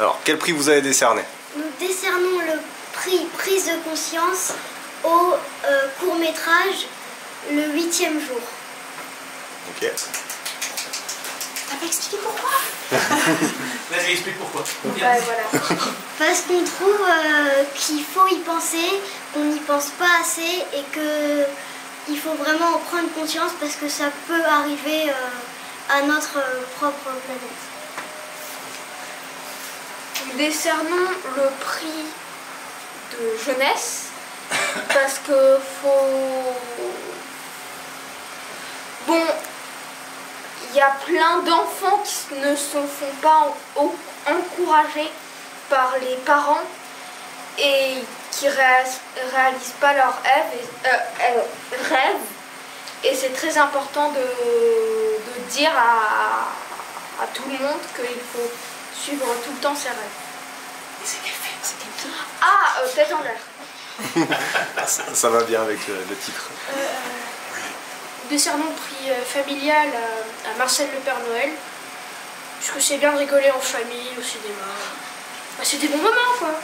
Alors, quel prix vous avez décerné? Nous décernons le prix prise de conscience au euh, court métrage Le huitième jour. Ok. T'as pas expliqué pourquoi? Vas-y, explique pourquoi. Ouais, voilà. Parce qu'on trouve euh, qu'il faut y penser, qu'on n'y pense pas assez et que il faut vraiment en prendre conscience parce que ça peut arriver euh, à notre propre planète. Décernons le prix de jeunesse parce que faut. Bon, il y a plein d'enfants qui ne se font pas en- encourager par les parents et qui réas- réalisent pas leurs rêves. Et, euh, euh, rêves. Et c'est très important de, dire à tout le monde qu'il faut suivre tout le temps ses rêves. Et c'est quel film C'est quel film Ah, euh, tête en l'air. Ça, ça va bien avec le, le titre. décernons le prix euh, familial à, à Marcel le Père Noël. Puisque c'est bien de rigoler en famille, au cinéma. Bah, c'est des bons moments quoi.